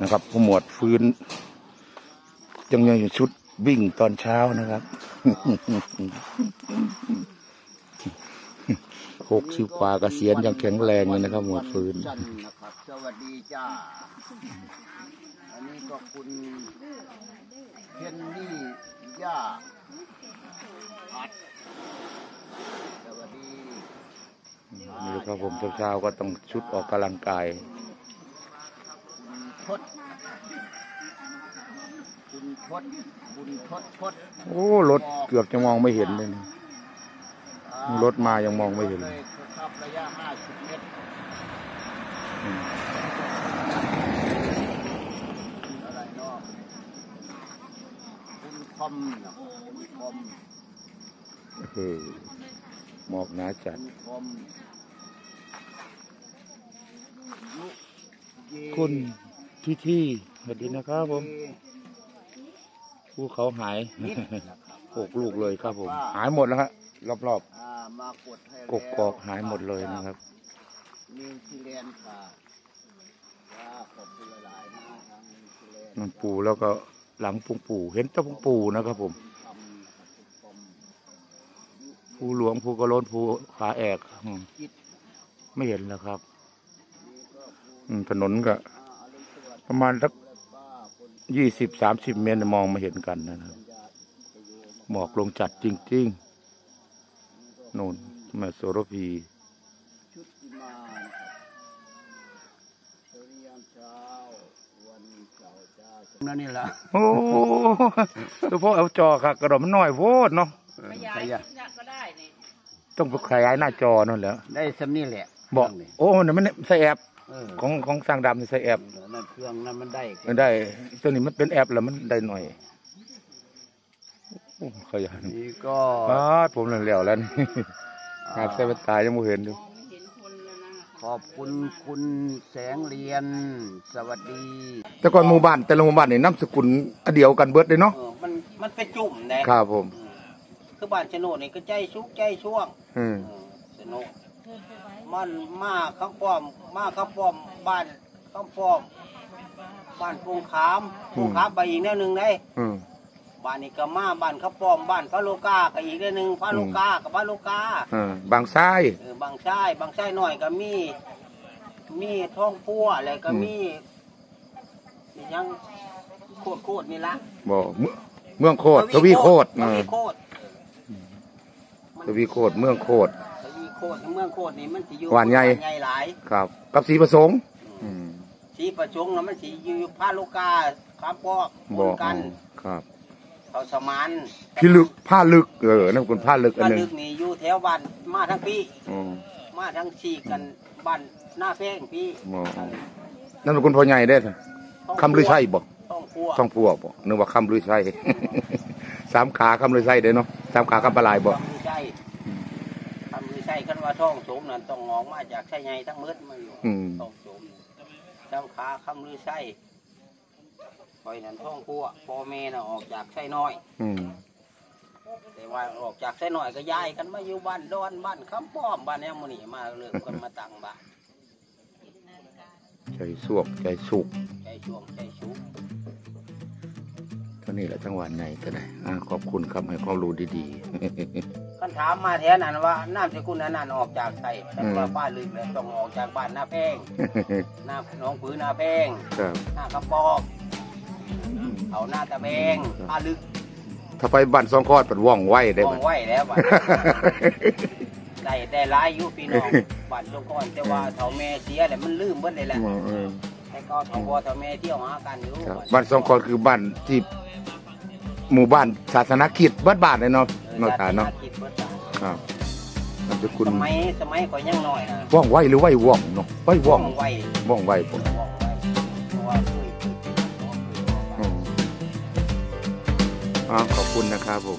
นะครับผู้หมวดฟื้นยังยังอยู่ชุดวิ่งตอนเช้านะครับหกสิบกว่ากเกษียณยังแข็งแรงเลยนะครับ หมวดฟื้นจันทร์นะครับสวัสดีจ้าอันนี้ก็คุณเพนนี่ย่าพัดสวัสดีนี่ครับผมเช้าๆก็ต้องชุดออกกำลังกาย คุณพดคุณพดคุณพดพดโอ้รถเกือบจะมองไม่เห็นเลยนะอ่ารถมายังมองไม่เห็นเลยขับระยะ50เมตรอืมอะไรเนาะคุณคอมนะคุณคอมเออหมอกหนาจัดคุณ คอมยุเยคุณที่ที่สวัสดีนะครับผมภูเขาหายนิดนะครับโกกลูกเลยครับผม หายหมดแล้วฮะรอบอ่ามากดให้ๆกกกอกหายหมดเลยนะครับนิวซีแลนด์ค่ะว้าขอบคุณหลายๆนะทางนิวซีแลนด์มันปูแล้วก็หลังปุงปูเห็นแตะปุงปูนะครับผมทำนะครับคุณคอมภูหลวงภูกระโลนภูขาแอกอืมจิตไม่เห็นแล้วครับนี่ก็ผู้อืมถนนก็ ประมาณสักป้าคนยี่สิบสามสิบเมตรมองไม่เห็นกันนะครับญาติไปโยมหมอกลงจัดจริงๆนู่นแม่โสระพีชุดที่มานะครับเช้าเรียนเช้าวันเสาร์จ้านั่นนี่แหละโอ้ตัวพ่อเอาจอค่ะกระดมมันน้อยโพดเนาะขยายคลิปน่ะก็ได้นี่ต้องไปขยายหน้าจอนั่นแหละได้สำนี่แหละบอกโอ้เนี่ยมันใส่แอปเออ ของของสร้างดำนี่ใส่แอปนั่นเครื่องนั้นมันได้มันได้ ตัวนี้มันเป็นแอปแล้วมันได้หน่อยโอ้ขยันนี่ก็ป้าดผมเหลวๆแล้วนี่หาใส่แว่นตายังไม่เห็นดูมองไม่เห็นคนแล้วนะขอบคุณคุณแสงเรียน สวัสดี แต่ก่อนหมู่บ้านแต่ละหมู่บ้านนี่น้ำสกุลอันเดียวกันเบิดเลยเนาะเออมันมันเป็นจุ่มนะครับผม คือบ้านชะโนดนี่ก็ใจชุกใจช่วงอืมเออชะโนด มันมาข้างป้อม มาข้างป้อมบ้านข้างป้อมบ้านปุงขามปุงขามไปอีกแนวหนึ่งได้อืมบ้านนี้ก็มาบ้านข้างป้อมบ้านพระโลกาก็อีกแนวหนึ่งพระโลกากับพระโลกาอ่าบางซ้ายเออบางชายบางชายหน่อยก็มี มีท้องพัวอะไรก็มีมีหยังโคตรโคตรนี่ละบอกเมืองเมืองโคตรทวีโคตรทเออวีโคตรทวีโคตรเมืองโคตรทวี โคตรเมืองโคตรนี่มันสิอยู่หวานใหญ่ ใหญ่หลาย ครับ กับสีประสงค์อืมสีประชงแล้วมันสิอยู่ผ้าโลกาข้ามปอกบปอนกกันครับเขาสมานพี่ลึกผ้าลึกเออนั่นเป็นผ้าลึกอัผ้านหนึ่งลึกนี่อยู่แถวบ้านมาทั้งพี่ อ๋อ มาทั้งสี่กันบ้านหน้าแพงพี่อ๋อ นั่นเป็นคนพ่อใหญ่ได้อคำลือใช่บอกต้องพัวต้องพวกบอกนึกว่าคำลือใช่ สามขาคำลือใช่เด้อเนาะสามขาคำปลายบอกทำมือใช่ทำมือใช่กันว่าท้องโสมนั่นต้องงอกมาจากไส้ใหญ่ทั้งมืดมาอยู่อืมท้องโสมจำขาคำลือไส้คอยนั่นท้องพัวพ่อแม่น่ะออกจากไส้น้อย อืม แต่ว่าออกจากไส้หน่อยก็ย้ายกันมาอยู่บ้านดอนบ้านคำป้อมบ้านแอมโมนี่มาเริ่มกันมาตั้งบ้านใจสวกใจสุกใจช่วงใจชุกเท่านี้แหละจังหวัดไหนก็ได้อ่าขอบคุณครับให้ความรู้ดี คันถามมาแถวนั้นว่าน้ำสกุลนั้นออกจากไสแต่ว่าป้าลึกแล้วต้องออกจากบ้านหน้าแพงๆหน้าหน้องผือหน้าแพงครับหน้ากระปอกเอาหน้าตะแบงป้าลึก ถ้าไปบ้านสองคอดปัดว่องไว้ได้มไหมองไว้แล้วบ้านได้ได้หลายอยู่พี่น้องบ้านจงก่อนแต่ว่าเฒ่าแม่เสียแล้วมันลืมเบิดเลยแหละอืมอืมแต่ก็เฒ่าพ่อเฒ่าแม่เที่ยวหากันอยู่ครับบ้านสองคอดคือบ้านที่ หมู่บ้านศาสนกิจบ้านบ้านเลยเนาะเออเนาะฐานเนาะศสกิจเบิดจ้ะครับนามสกุลสมัยสมัยก่อนยังน้อยนะว่องไวหรือไวว่องเนาะไวว่องไว้ว่องไวผมว่องไว้เพราะว่าเคยเคยเคยเคยอืมอ๋อขอบคุณนะครับผม